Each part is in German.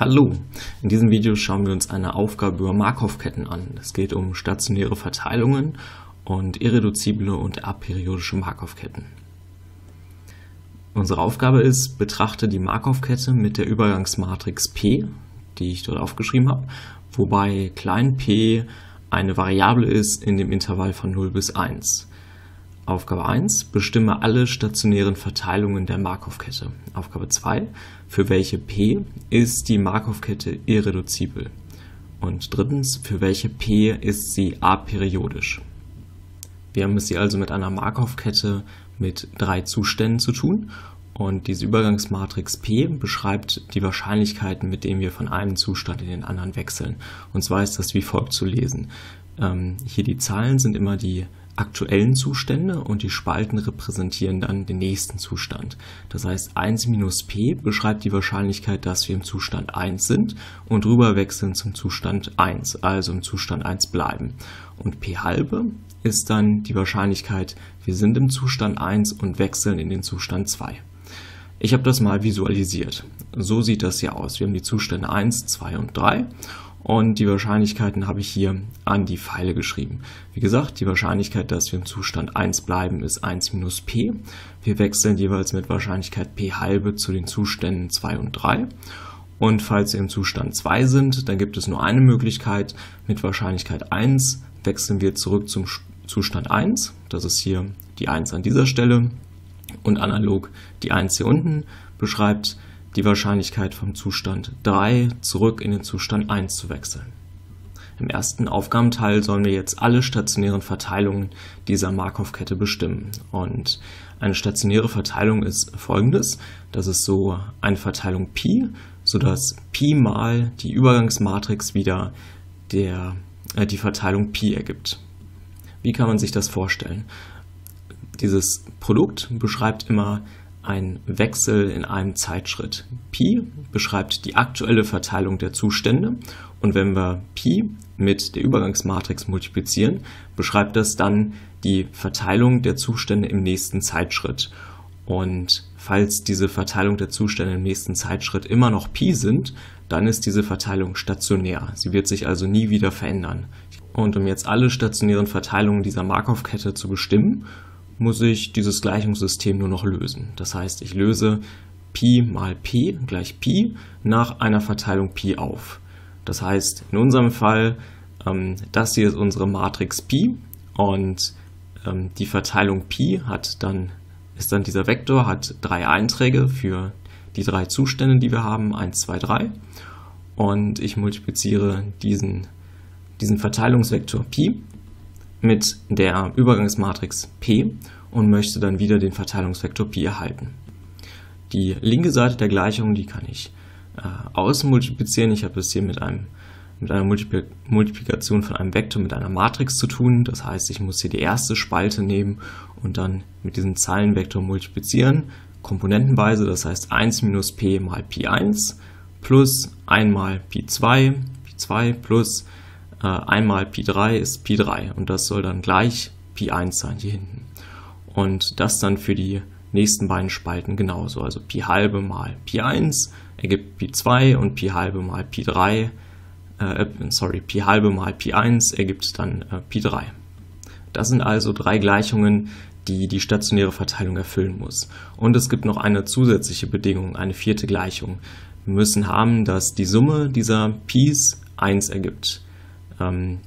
Hallo! In diesem Video schauen wir uns eine Aufgabe über Markov-Ketten an. Es geht um stationäre Verteilungen und irreduzible und aperiodische Markov-Ketten. Unsere Aufgabe ist, betrachte die Markov-Kette mit der Übergangsmatrix P, die ich dort aufgeschrieben habe, wobei klein p eine Variable ist in dem Intervall von 0 bis 1. Aufgabe 1. Bestimme alle stationären Verteilungen der Markov-Kette. Aufgabe 2. Für welche p ist die Markov-Kette irreduzibel? Und drittens, für welche p ist sie aperiodisch? Wir haben es hier also mit einer Markov-Kette mit drei Zuständen zu tun und diese Übergangsmatrix P beschreibt die Wahrscheinlichkeiten, mit denen wir von einem Zustand in den anderen wechseln. Und zwar ist das wie folgt zu lesen. Ähm, hier die Zahlen sind immer die aktuellen Zustände und die Spalten repräsentieren dann den nächsten Zustand. Das heißt 1 minus p beschreibt die Wahrscheinlichkeit, dass wir im Zustand 1 sind und rüber wechseln zum Zustand 1, also im Zustand 1 bleiben. Und p halbe ist dann die Wahrscheinlichkeit, wir sind im Zustand 1 und wechseln in den Zustand 2. Ich habe das mal visualisiert. So sieht das hier aus. Wir haben die Zustände 1, 2 und 3 und die Wahrscheinlichkeiten habe ich hier an die Pfeile geschrieben. Wie gesagt, die Wahrscheinlichkeit, dass wir im Zustand 1 bleiben, ist 1 minus p. Wir wechseln jeweils mit Wahrscheinlichkeit p halbe zu den Zuständen 2 und 3. Und falls wir im Zustand 2 sind, dann gibt es nur eine Möglichkeit. Mit Wahrscheinlichkeit 1 wechseln wir zurück zum Zustand 1. Das ist hier die 1 an dieser Stelle. Und analog die 1 hier unten beschreibt die Wahrscheinlichkeit vom Zustand 3 zurück in den Zustand 1 zu wechseln. Im ersten Aufgabenteil sollen wir jetzt alle stationären Verteilungen dieser Markov-Kette bestimmen. Und eine stationäre Verteilung ist folgendes. Das ist so eine Verteilung Pi, sodass Pi mal die Übergangsmatrix wieder der, äh, die Verteilung Pi ergibt. Wie kann man sich das vorstellen? Dieses Produkt beschreibt immer ein Wechsel in einem Zeitschritt. Pi beschreibt die aktuelle Verteilung der Zustände und wenn wir Pi mit der Übergangsmatrix multiplizieren, beschreibt das dann die Verteilung der Zustände im nächsten Zeitschritt. Und falls diese Verteilung der Zustände im nächsten Zeitschritt immer noch Pi sind, dann ist diese Verteilung stationär. Sie wird sich also nie wieder verändern. Und um jetzt alle stationären Verteilungen dieser Markov-Kette zu bestimmen, muss ich dieses Gleichungssystem nur noch lösen. Das heißt, ich löse Pi mal P gleich Pi nach einer Verteilung Pi auf. Das heißt, in unserem Fall, ähm, das hier ist unsere Matrix Pi und ähm, die Verteilung Pi hat dann, ist dann dieser Vektor, hat drei Einträge für die drei Zustände, die wir haben, 1, 2, 3. Und ich multipliziere diesen, diesen Verteilungsvektor Pi mit der Übergangsmatrix P und möchte dann wieder den Verteilungsvektor Pi erhalten. Die linke Seite der Gleichung, die kann ich äh, ausmultiplizieren. Ich habe es hier mit, einem, mit einer Multipl Multiplikation von einem Vektor mit einer Matrix zu tun. Das heißt, ich muss hier die erste Spalte nehmen und dann mit diesem Zeilenvektor multiplizieren, komponentenweise, das heißt 1 minus p mal Pi1 plus 1 mal Pi2, Pi2 plus äh, einmal Pi3 ist Pi3 und das soll dann gleich Pi1 sein hier hinten. Und das dann für die nächsten beiden Spalten genauso. Also Pi halbe mal Pi1 ergibt Pi2 und Pi halbe mal Pi3, äh, sorry, Pi halbe mal Pi1 ergibt dann äh, Pi3. Das sind also drei Gleichungen, die die stationäre Verteilung erfüllen muss. Und es gibt noch eine zusätzliche Bedingung, eine vierte Gleichung. Wir müssen haben, dass die Summe dieser Pis 1 ergibt ähm,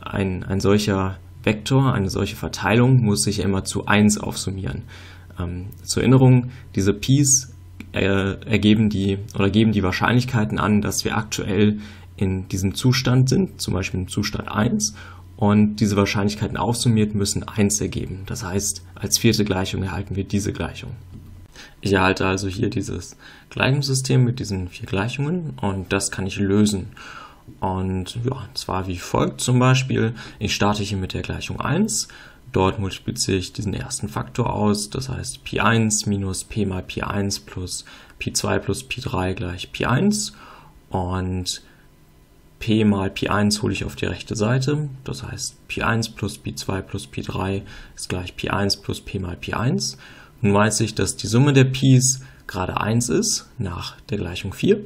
ein, ein solcher Vektor, eine solche Verteilung muss sich immer zu 1 aufsummieren. Ähm, zur Erinnerung, diese Pis äh, ergeben die oder geben die Wahrscheinlichkeiten an, dass wir aktuell in diesem Zustand sind, zum Beispiel im Zustand 1, und diese Wahrscheinlichkeiten aufsummiert müssen 1 ergeben. Das heißt, als vierte Gleichung erhalten wir diese Gleichung. Ich erhalte also hier dieses Gleichungssystem mit diesen vier Gleichungen und das kann ich lösen. Und ja, zwar wie folgt zum Beispiel, ich starte hier mit der Gleichung 1, dort multipliziere ich diesen ersten Faktor aus, das heißt Pi1 minus P mal Pi1 plus Pi2 plus Pi3 gleich Pi1 und P mal Pi1 hole ich auf die rechte Seite, das heißt Pi1 plus Pi2 plus Pi3 ist gleich Pi1 plus P mal Pi1. Nun weiß ich, dass die Summe der Pis gerade 1 ist, nach der Gleichung 4.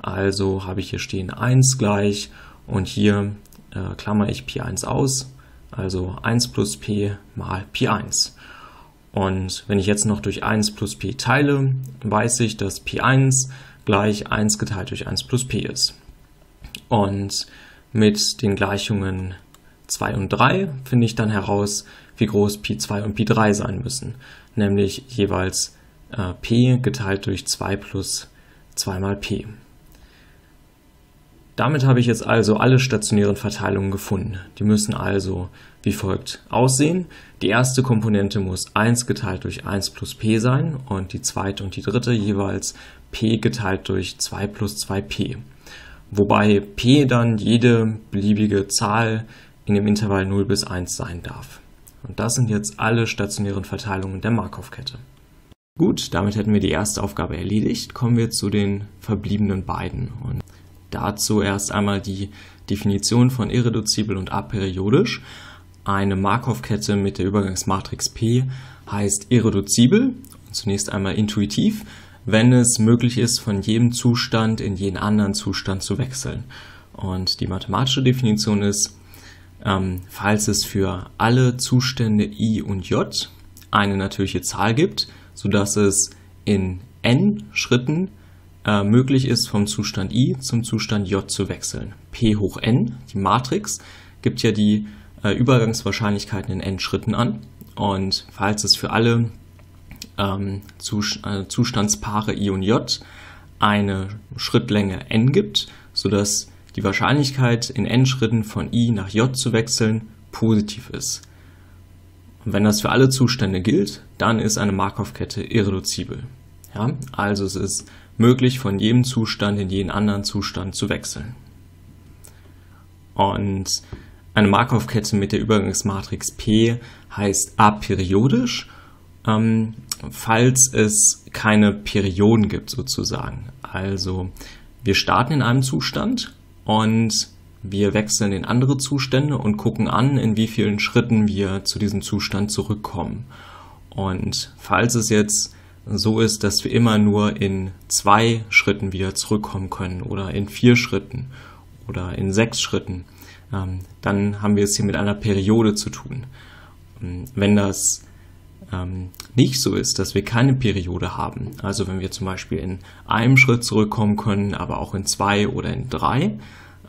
Also habe ich hier stehen 1 gleich und hier äh, klammer ich P1 aus, also 1 plus P mal P1. Und wenn ich jetzt noch durch 1 plus P teile, weiß ich, dass P1 gleich 1 geteilt durch 1 plus P ist. Und mit den Gleichungen 2 und 3 finde ich dann heraus, wie groß Pi2 und Pi3 sein müssen, nämlich jeweils äh, P geteilt durch 2 plus 2 mal P. Damit habe ich jetzt also alle stationären Verteilungen gefunden. Die müssen also wie folgt aussehen. Die erste Komponente muss 1 geteilt durch 1 plus p sein und die zweite und die dritte jeweils p geteilt durch 2 plus 2p. Wobei p dann jede beliebige Zahl in dem Intervall 0 bis 1 sein darf. Und das sind jetzt alle stationären Verteilungen der Markov-Kette. Gut, damit hätten wir die erste Aufgabe erledigt. Kommen wir zu den verbliebenen beiden. Und dazu erst einmal die Definition von irreduzibel und aperiodisch. Eine Markov-Kette mit der Übergangsmatrix P heißt irreduzibel, zunächst einmal intuitiv, wenn es möglich ist, von jedem Zustand in jeden anderen Zustand zu wechseln. Und die mathematische Definition ist, ähm, falls es für alle Zustände i und j eine natürliche Zahl gibt, sodass es in n Schritten äh, möglich ist, vom Zustand i zum Zustand j zu wechseln. P hoch n, die Matrix, gibt ja die äh, Übergangswahrscheinlichkeiten in n Schritten an. Und falls es für alle ähm, Zus äh, Zustandspaare i und j eine Schrittlänge n gibt, sodass die Wahrscheinlichkeit in n Schritten von i nach j zu wechseln positiv ist. Und wenn das für alle Zustände gilt, dann ist eine Markov-Kette irreduzibel. Ja, also es ist möglich, von jedem Zustand in jeden anderen Zustand zu wechseln. Und eine Markov-Kette mit der Übergangsmatrix P heißt aperiodisch, ähm, falls es keine Perioden gibt sozusagen. Also wir starten in einem Zustand und wir wechseln in andere Zustände und gucken an, in wie vielen Schritten wir zu diesem Zustand zurückkommen. Und falls es jetzt so ist, dass wir immer nur in zwei Schritten wieder zurückkommen können oder in vier Schritten oder in sechs Schritten, ähm, dann haben wir es hier mit einer Periode zu tun. Wenn das ähm, nicht so ist, dass wir keine Periode haben, also wenn wir zum Beispiel in einem Schritt zurückkommen können, aber auch in zwei oder in drei,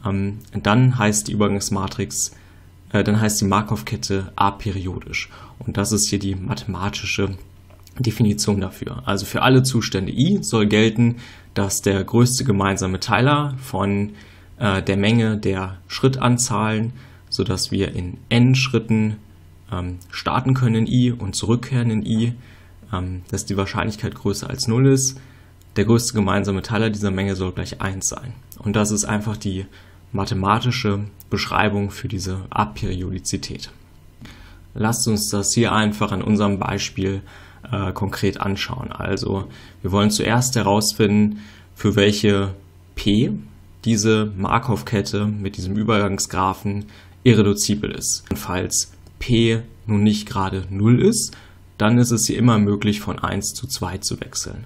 ähm, dann heißt die Übergangsmatrix, äh, dann heißt die Markov-Kette aperiodisch. Und das ist hier die mathematische Definition dafür. Also für alle Zustände i soll gelten, dass der größte gemeinsame Teiler von äh, der Menge der Schrittanzahlen, sodass wir in n Schritten ähm, starten können in i und zurückkehren in i, ähm, dass die Wahrscheinlichkeit größer als 0 ist. Der größte gemeinsame Teiler dieser Menge soll gleich 1 sein. Und das ist einfach die mathematische Beschreibung für diese Aperiodizität. Lasst uns das hier einfach an unserem Beispiel äh, konkret anschauen. Also wir wollen zuerst herausfinden, für welche P diese Markov-Kette mit diesem Übergangsgraphen irreduzibel ist. Und falls P nun nicht gerade 0 ist, dann ist es hier immer möglich, von 1 zu 2 zu wechseln.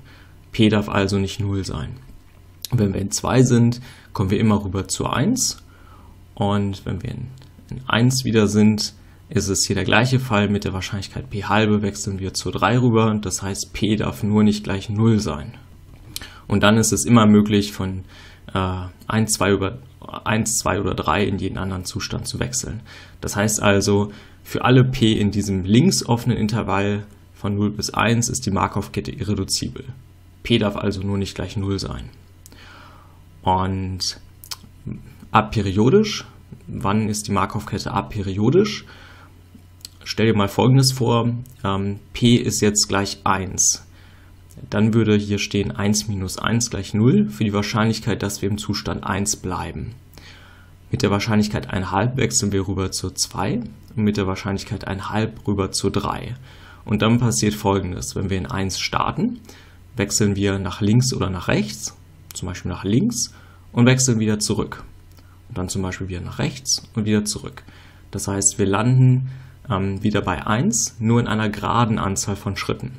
P darf also nicht 0 sein. Wenn wir in 2 sind, kommen wir immer rüber zu 1. Und wenn wir in, 1 wieder sind, ist es hier der gleiche Fall. Mit der Wahrscheinlichkeit p halbe wechseln wir zu 3 rüber. Das heißt, p darf nur nicht gleich 0 sein. Und dann ist es immer möglich, von äh, 1, 2, über, 1, 2 oder 3 in jeden anderen Zustand zu wechseln. Das heißt also, für alle p in diesem links offenen Intervall von 0 bis 1 ist die Markov-Kette irreduzibel. p darf also nur nicht gleich 0 sein. Und aperiodisch, wann ist die Markov-Kette aperiodisch? Stell dir mal folgendes vor, ähm, p ist jetzt gleich 1. Dann würde hier stehen 1 minus 1 gleich 0 für die Wahrscheinlichkeit, dass wir im Zustand 1 bleiben. Mit der Wahrscheinlichkeit 1,5 wechseln wir rüber zu 2 und mit der Wahrscheinlichkeit 1,5 rüber zu 3. Und dann passiert folgendes, wenn wir in 1 starten, wechseln wir nach links oder nach rechts, zum Beispiel nach links und wechseln wieder zurück. Und dann zum Beispiel wieder nach rechts und wieder zurück. Das heißt, wir landen ähm, wieder bei 1, nur in einer geraden Anzahl von Schritten.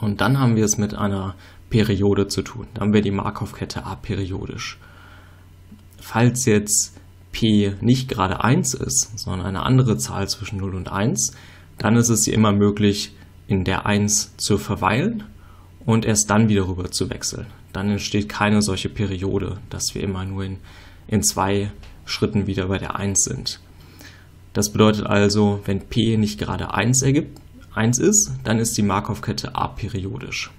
Und dann haben wir es mit einer Periode zu tun. Dann wäre die Markov-Kette aperiodisch. Falls jetzt p nicht gerade 1 ist, sondern eine andere Zahl zwischen 0 und 1, dann ist es immer möglich, in der 1 zu verweilen und erst dann wieder rüber zu wechseln. Dann entsteht keine solche Periode, dass wir immer nur in, in zwei Schritten wieder bei der 1 sind. Das bedeutet also, wenn p nicht gerade 1 ergibt, 1 ist, dann ist die Markov-Kette aperiodisch.